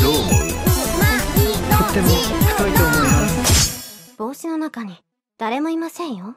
どう思う？とっても太いと思います。帽子の中に誰もいませんよ。